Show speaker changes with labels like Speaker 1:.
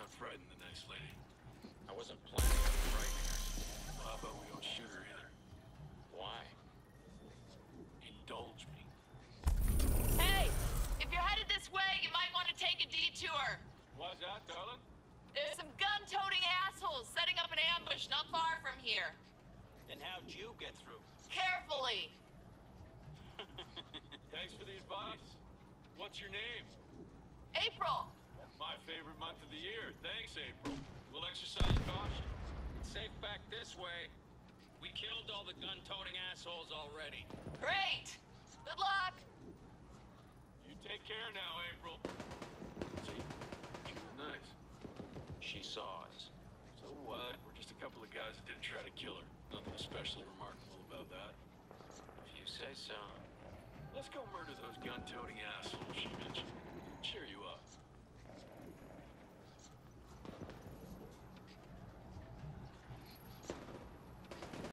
Speaker 1: not frighten the lady.
Speaker 2: I wasn't planning on frightening her.
Speaker 1: How about we don't shoot her either?
Speaker 2: Why?
Speaker 1: Indulge me.
Speaker 3: Hey! If you're headed this way, you might want to take a detour.
Speaker 1: What's that, darling?
Speaker 3: There's some gun-toting assholes setting up an ambush not far from here.
Speaker 4: Then how'd you get through?
Speaker 3: Carefully.
Speaker 1: Thanks for the advice. What's your name?
Speaker 3: April.
Speaker 1: My favorite month of the year. Thanks, April. We'll exercise caution.
Speaker 4: It's safe back this way. We killed all the gun-toting assholes already.
Speaker 3: Great! Good luck!
Speaker 1: You take care now, April. See? She was nice.
Speaker 2: She saw us.
Speaker 1: So what? We're just a couple of guys that didn't try to kill her. Nothing especially remarkable about that.
Speaker 2: If you say so.
Speaker 1: Let's go murder those gun-toting assholes she mentioned.